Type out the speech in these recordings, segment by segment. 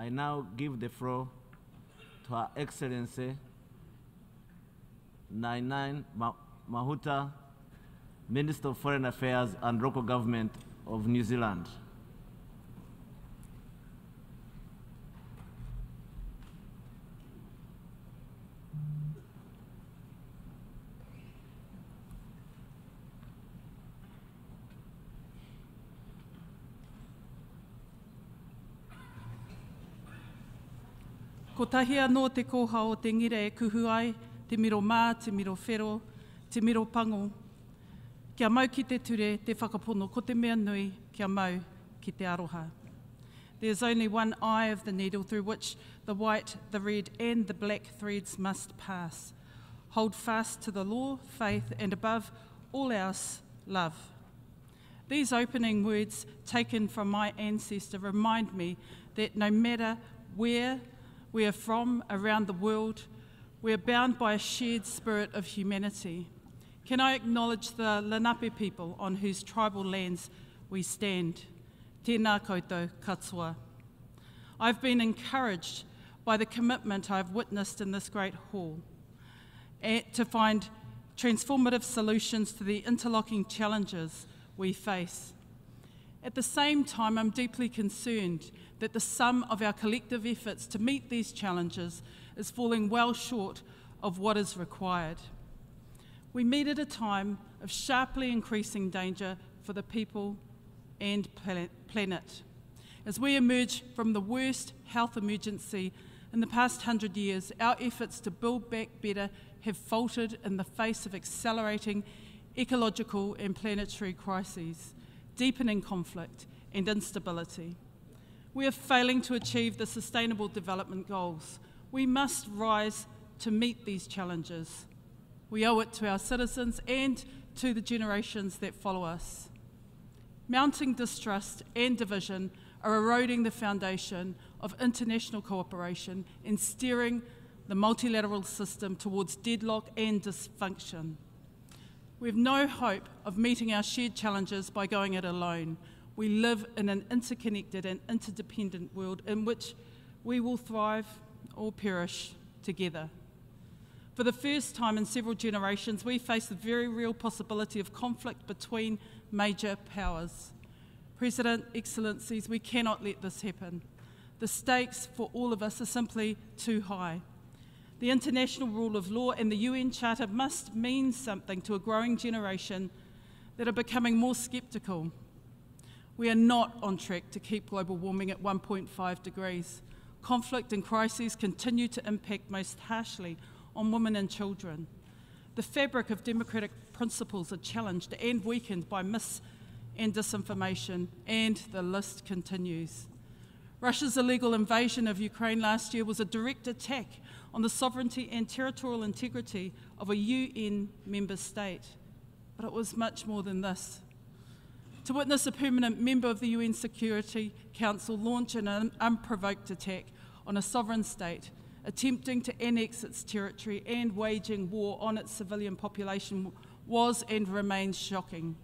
I now give the floor to Her Excellency Nainain Ma- Mahuta, Minister of Foreign Affairs and Local Government of New Zealand. Tahi anō no te koha o te ngira e kuhu ai, te miro mā, te miro whero, te miro pango. Kia mau ki te ture, te whakapono, ko te mea nui, kia mau ki te aroha. There's only one eye of the needle through which the white, the red and the black threads must pass. Hold fast to the law, faith and above all else, love. These opening words taken from my ancestor remind me that no matter where we are from around the world, we are bound by a shared spirit of humanity. Can I acknowledge the Lenape people on whose tribal lands we stand? Tēnā koutou katoa. I've been encouraged by the commitment I've witnessed in this great hall to find transformative solutions to the interlocking challenges we face. At the same time, I'm deeply concerned that the sum of our collective efforts to meet these challenges is falling well short of what is required. We meet at a time of sharply increasing danger for the people and planet. As we emerge from the worst health emergency in the past hundred years, our efforts to build back better have faltered in the face of accelerating ecological and planetary crises, deepening conflict and instability. We are failing to achieve the Sustainable Development Goals. We must rise to meet these challenges. We owe it to our citizens and to the generations that follow us. Mounting distrust and division are eroding the foundation of international cooperation and steering the multilateral system towards deadlock and dysfunction. We have no hope of meeting our shared challenges by going it alone. We live in an interconnected and interdependent world in which we will thrive or perish together. For the first time in several generations, we face the very real possibility of conflict between major powers. President, Excellencies, we cannot let this happen. The stakes for all of us are simply too high. The international rule of law and the UN Charter must mean something to a growing generation that are becoming more sceptical. We are not on track to keep global warming at 1.5 degrees. Conflict and crises continue to impact most harshly on women and children. The fabric of democratic principles are challenged and weakened by mis and disinformation, and the list continues. Russia's illegal invasion of Ukraine last year was a direct attack on the sovereignty and territorial integrity of a UN member state. But it was much more than this. To witness a permanent member of the UN Security Council launch an unprovoked attack on a sovereign state attempting to annex its territory and waging war on its civilian population was and remains shocking.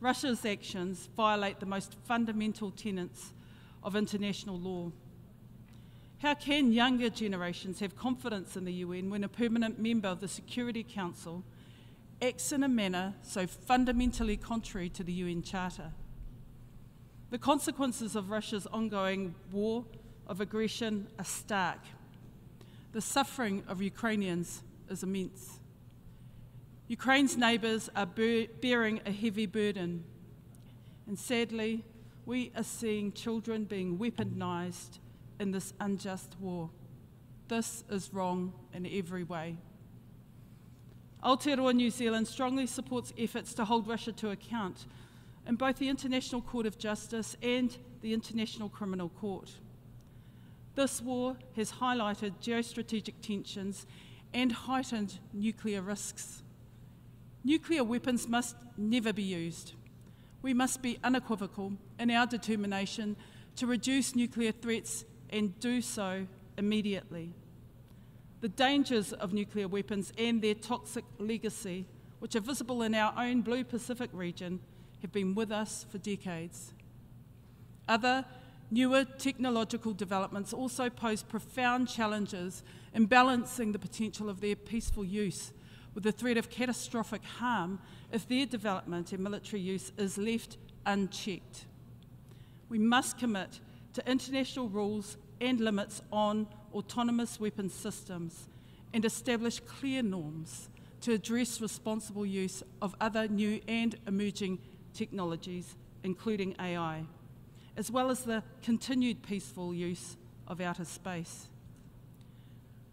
Russia's actions violate the most fundamental tenets of international law. How can younger generations have confidence in the UN when a permanent member of the Security Council acts in a manner so fundamentally contrary to the UN Charter? The consequences of Russia's ongoing war of aggression are stark. The suffering of Ukrainians is immense. Ukraine's neighbours are bearing a heavy burden, and sadly, we are seeing children being weaponised in this unjust war. This is wrong in every way. Aotearoa New Zealand strongly supports efforts to hold Russia to account in both the International Court of Justice and the International Criminal Court. This war has highlighted geostrategic tensions and heightened nuclear risks. Nuclear weapons must never be used. We must be unequivocal in our determination to reduce nuclear threats and do so immediately. The dangers of nuclear weapons and their toxic legacy, which are visible in our own blue Pacific region, have been with us for decades. Other newer technological developments also pose profound challenges in balancing the potential of their peaceful use with the threat of catastrophic harm if their development and military use is left unchecked. We must commit to international rules and limits on autonomous weapon systems and establish clear norms to address responsible use of other new and emerging technologies, including AI, as well as the continued peaceful use of outer space.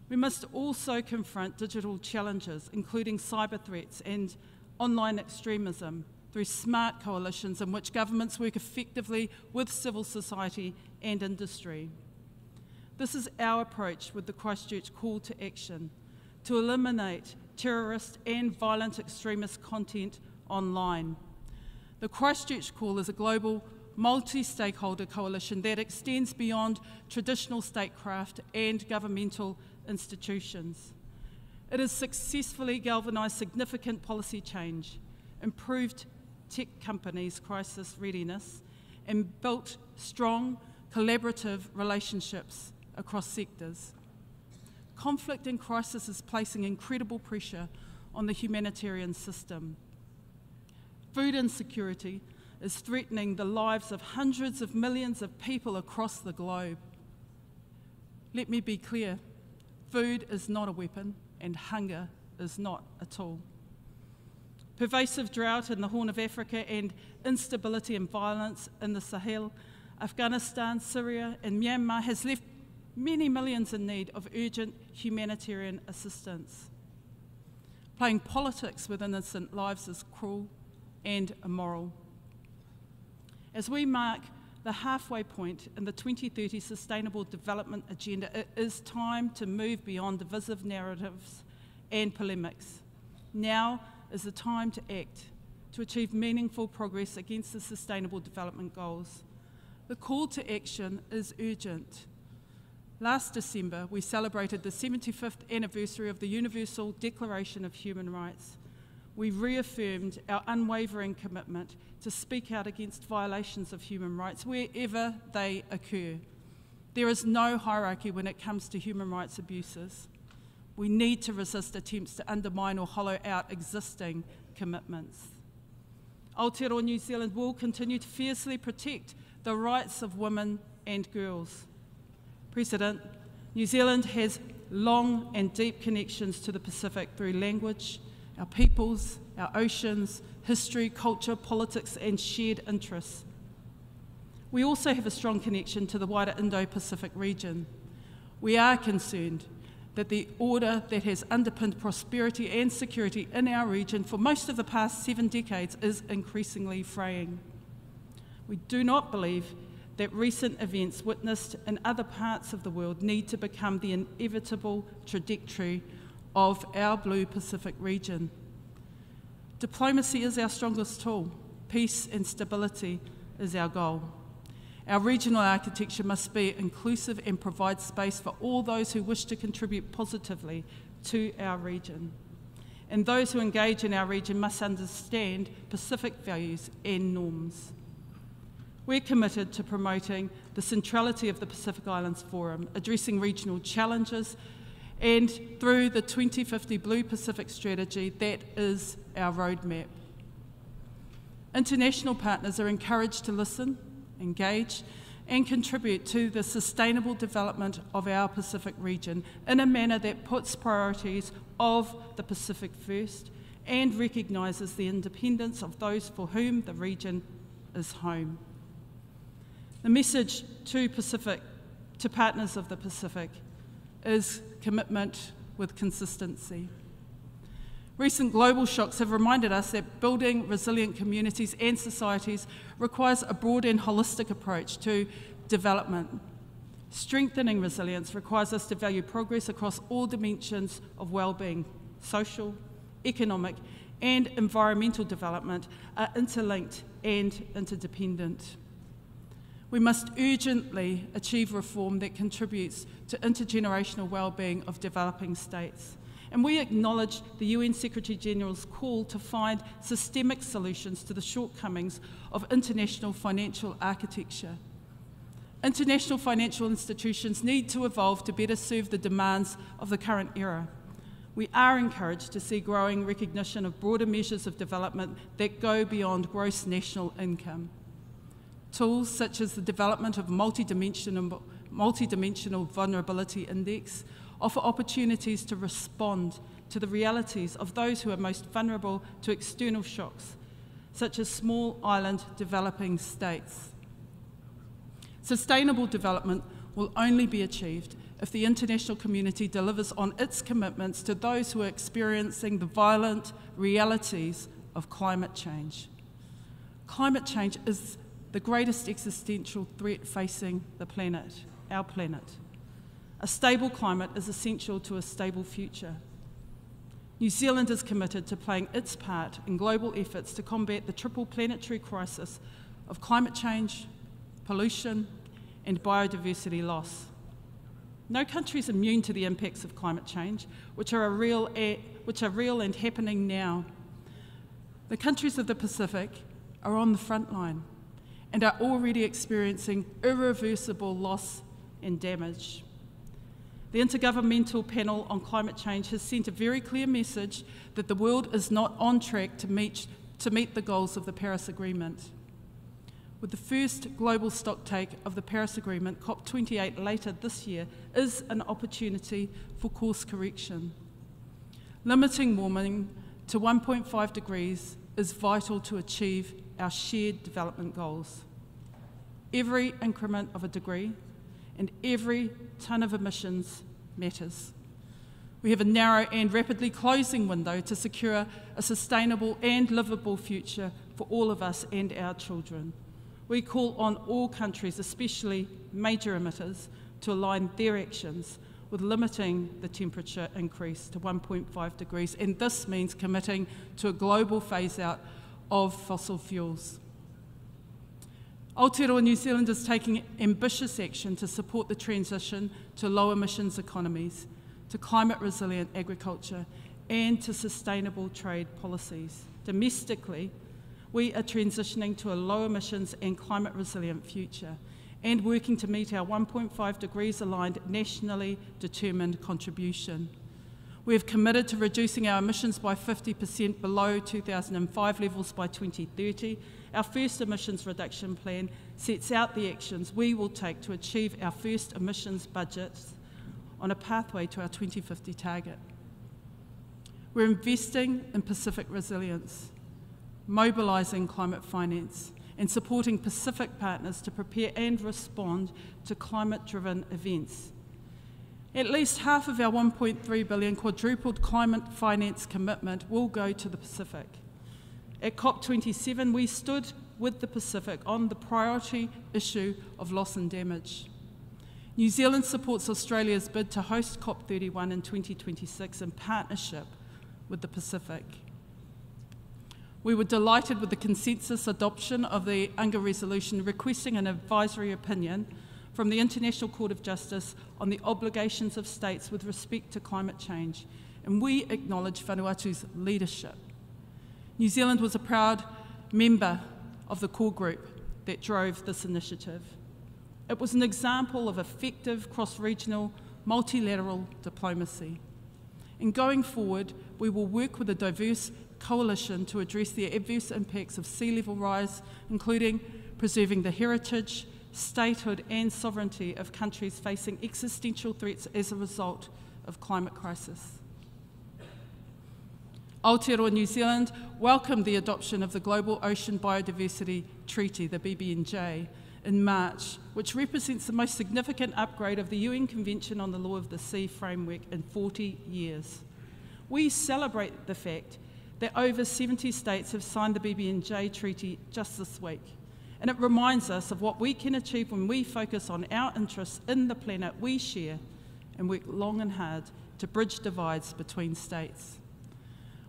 We must also confront digital challenges, including cyber threats and online extremism, through smart coalitions in which governments work effectively with civil society and industry. This is our approach with the Christchurch call to action to eliminate terrorist and violent extremist content online. The Christchurch call is a global multi stakeholder coalition that extends beyond traditional statecraft and governmental institutions. It has successfully galvanised significant policy change, improved tech companies' crisis readiness, and built strong collaborative relationships across sectors. Conflict and crisis is placing incredible pressure on the humanitarian system. Food insecurity is threatening the lives of hundreds of millions of people across the globe. Let me be clear food is not a weapon, and hunger is not a tool. Pervasive drought in the Horn of Africa and instability and violence in the Sahel, Afghanistan, Syria, and Myanmar has left many millions in need of urgent humanitarian assistance. Playing politics with innocent lives is cruel and immoral. As we mark the halfway point in the 2030 Sustainable Development Agenda, it is time to move beyond divisive narratives and polemics. Now is the time to act to achieve meaningful progress against the Sustainable Development Goals. The call to action is urgent. Last December, we celebrated the 75th anniversary of the Universal Declaration of Human Rights. We reaffirmed our unwavering commitment to speak out against violations of human rights wherever they occur. There is no hierarchy when it comes to human rights abuses. We need to resist attempts to undermine or hollow out existing commitments. Aotearoa New Zealand will continue to fiercely protect the rights of women and girls. President, New Zealand has long and deep connections to the Pacific through language, our peoples, our oceans, history, culture, politics, and shared interests. We also have a strong connection to the wider Indo Pacific region. We are concerned that the order that has underpinned prosperity and security in our region for most of the past seven decades is increasingly fraying. We do not believe that recent events witnessed in other parts of the world need to become the inevitable trajectory of our Blue Pacific region. Diplomacy is our strongest tool, peace and stability is our goal. Our regional architecture must be inclusive and provide space for all those who wish to contribute positively to our region. And those who engage in our region must understand Pacific values and norms. We're committed to promoting the centrality of the Pacific Islands Forum, addressing regional challenges, and through the 2050 Blue Pacific Strategy, that is our roadmap. International partners are encouraged to listen, engage, and contribute to the sustainable development of our Pacific region in a manner that puts priorities of the Pacific first and recognises the independence of those for whom the region is home. The message to Pacific, to partners of the Pacific, is commitment with consistency. Recent global shocks have reminded us that building resilient communities and societies requires a broad and holistic approach to development. Strengthening resilience requires us to value progress across all dimensions of well-being, social, economic, and environmental development are interlinked and interdependent. We must urgently achieve reform that contributes to intergenerational well-being of developing states. And we acknowledge the UN Secretary General's call to find systemic solutions to the shortcomings of international financial architecture. International financial institutions need to evolve to better serve the demands of the current era. We are encouraged to see growing recognition of broader measures of development that go beyond gross national income. Tools such as the development of multidimensional, multidimensional vulnerability index offer opportunities to respond to the realities of those who are most vulnerable to external shocks, such as small island developing states. Sustainable development will only be achieved if the international community delivers on its commitments to those who are experiencing the violent realities of climate change. Climate change is the greatest existential threat facing the planet, our planet. A stable climate is essential to a stable future. New Zealand is committed to playing its part in global efforts to combat the triple planetary crisis of climate change, pollution, and biodiversity loss. No country is immune to the impacts of climate change, which are, real, which are real and happening now. The countries of the Pacific are on the front line and are already experiencing irreversible loss and damage. The Intergovernmental Panel on Climate Change has sent a very clear message that the world is not on track to meet, to meet the goals of the Paris Agreement. With the first global stocktake of the Paris Agreement, COP28 later this year, is an opportunity for course correction. Limiting warming to 1.5 degrees is vital to achieve our shared development goals. Every increment of a degree and every tonne of emissions matters. We have a narrow and rapidly closing window to secure a sustainable and livable future for all of us and our children we call on all countries, especially major emitters, to align their actions with limiting the temperature increase to 1.5 degrees, and this means committing to a global phase out of fossil fuels. Aotearoa New Zealand is taking ambitious action to support the transition to low emissions economies, to climate resilient agriculture, and to sustainable trade policies. Domestically, we are transitioning to a low emissions and climate resilient future and working to meet our 1.5 degrees aligned nationally determined contribution. We have committed to reducing our emissions by 50% below 2005 levels by 2030. Our first emissions reduction plan sets out the actions we will take to achieve our first emissions budgets on a pathway to our 2050 target. We're investing in Pacific resilience mobilising climate finance, and supporting Pacific partners to prepare and respond to climate driven events. At least half of our 1.3 billion quadrupled climate finance commitment will go to the Pacific. At COP27, we stood with the Pacific on the priority issue of loss and damage. New Zealand supports Australia's bid to host COP31 in 2026 in partnership with the Pacific. We were delighted with the consensus adoption of the UNGA resolution requesting an advisory opinion from the International Court of Justice on the obligations of states with respect to climate change, and we acknowledge Vanuatu's leadership. New Zealand was a proud member of the core group that drove this initiative. It was an example of effective cross regional multilateral diplomacy. And going forward, we will work with a diverse coalition to address the adverse impacts of sea level rise, including preserving the heritage, statehood, and sovereignty of countries facing existential threats as a result of climate crisis. Aotearoa New Zealand welcomed the adoption of the Global Ocean Biodiversity Treaty, the BBNJ, in March, which represents the most significant upgrade of the UN Convention on the Law of the Sea framework in 40 years. We celebrate the fact that over 70 states have signed the BBNJ treaty just this week. And it reminds us of what we can achieve when we focus on our interests in the planet we share and work long and hard to bridge divides between states.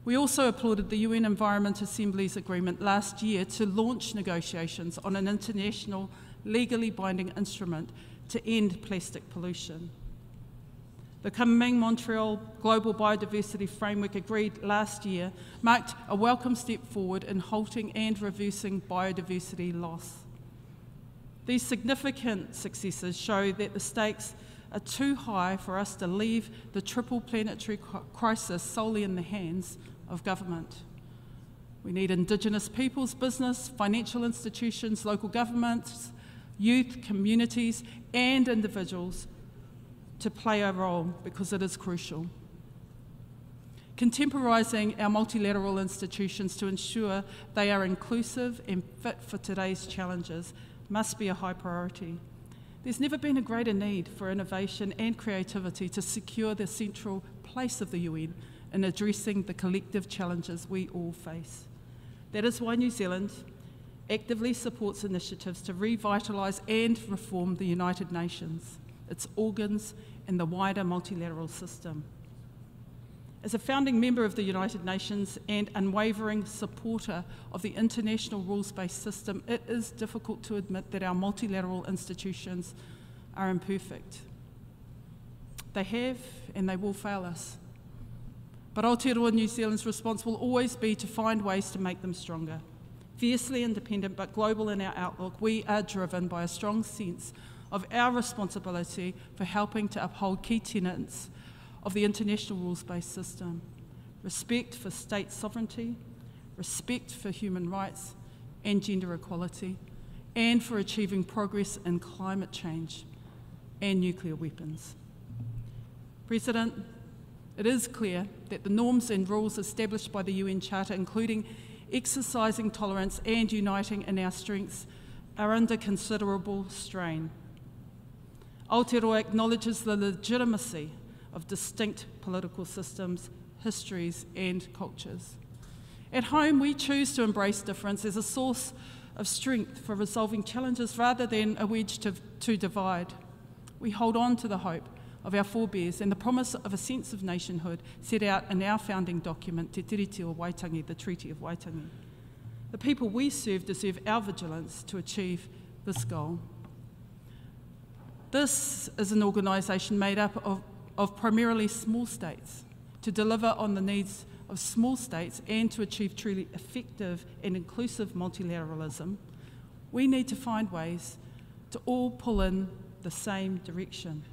We also applauded the UN Environment Assembly's agreement last year to launch negotiations on an international legally binding instrument to end plastic pollution. The Kunming Montreal Global Biodiversity Framework agreed last year marked a welcome step forward in halting and reversing biodiversity loss. These significant successes show that the stakes are too high for us to leave the triple planetary crisis solely in the hands of government. We need Indigenous peoples, business, financial institutions, local governments, youth, communities, and individuals to play a role because it is crucial. Contemporising our multilateral institutions to ensure they are inclusive and fit for today's challenges must be a high priority. There's never been a greater need for innovation and creativity to secure the central place of the UN in addressing the collective challenges we all face. That is why New Zealand actively supports initiatives to revitalise and reform the United Nations, its organs, and the wider multilateral system. As a founding member of the United Nations and unwavering supporter of the international rules based system, it is difficult to admit that our multilateral institutions are imperfect. They have and they will fail us. But Aotearoa New Zealand's response will always be to find ways to make them stronger. Fiercely independent but global in our outlook, we are driven by a strong sense of our responsibility for helping to uphold key tenets of the international rules based system respect for state sovereignty, respect for human rights and gender equality, and for achieving progress in climate change and nuclear weapons. President, it is clear that the norms and rules established by the UN Charter, including exercising tolerance and uniting in our strengths, are under considerable strain. Aotearoa acknowledges the legitimacy of distinct political systems, histories, and cultures. At home, we choose to embrace difference as a source of strength for resolving challenges rather than a wedge to, to divide. We hold on to the hope of our forebears and the promise of a sense of nationhood set out in our founding document, Te Tiriti o Waitangi, the Treaty of Waitangi. The people we serve deserve our vigilance to achieve this goal. This is an organisation made up of of primarily small states to deliver on the needs of small states and to achieve truly effective and inclusive multilateralism, we need to find ways to all pull in the same direction.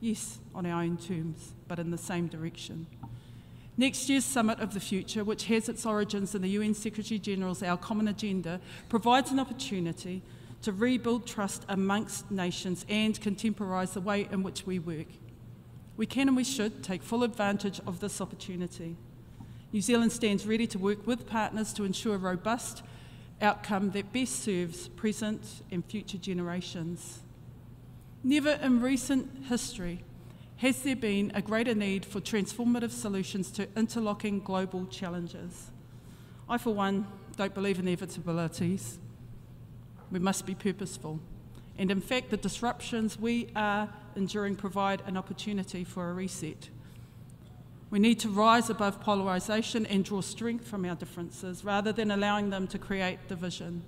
Yes, on our own terms, but in the same direction. Next year's Summit of the Future, which has its origins in the UN Secretary General's Our Common Agenda, provides an opportunity to rebuild trust amongst nations and contemporise the way in which we work. We can and we should take full advantage of this opportunity. New Zealand stands ready to work with partners to ensure a robust outcome that best serves present and future generations. Never in recent history has there been a greater need for transformative solutions to interlocking global challenges. I, for one, don't believe in inevitabilities. We must be purposeful. And in fact, the disruptions we are enduring provide an opportunity for a reset. We need to rise above polarisation and draw strength from our differences rather than allowing them to create division.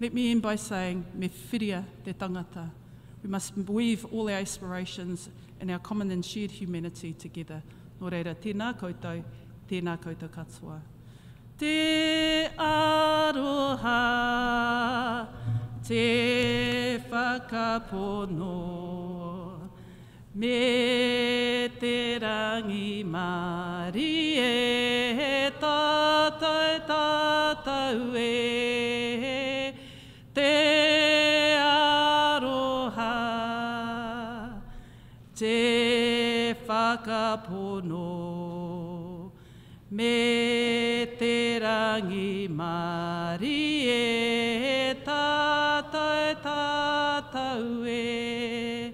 Let me end by saying, me whiria te tangata. We must weave all our aspirations and our common and shared humanity together. Nō reira, tēnā koutou, tēnā koutou katoa. Te aroha, te whakapono me te rangi mari e tātai tātau e. Te aroha te whakapono me te rangi mari e tātou tātou e.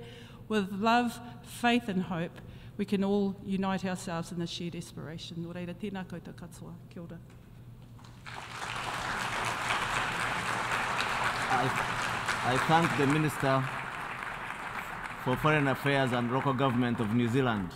With love, faith and hope, we can all unite ourselves in the shared aspiration. Nō reira, tēnā koutou katoa. Kia ora. I, I thank the Minister for Foreign Affairs and local government of New Zealand.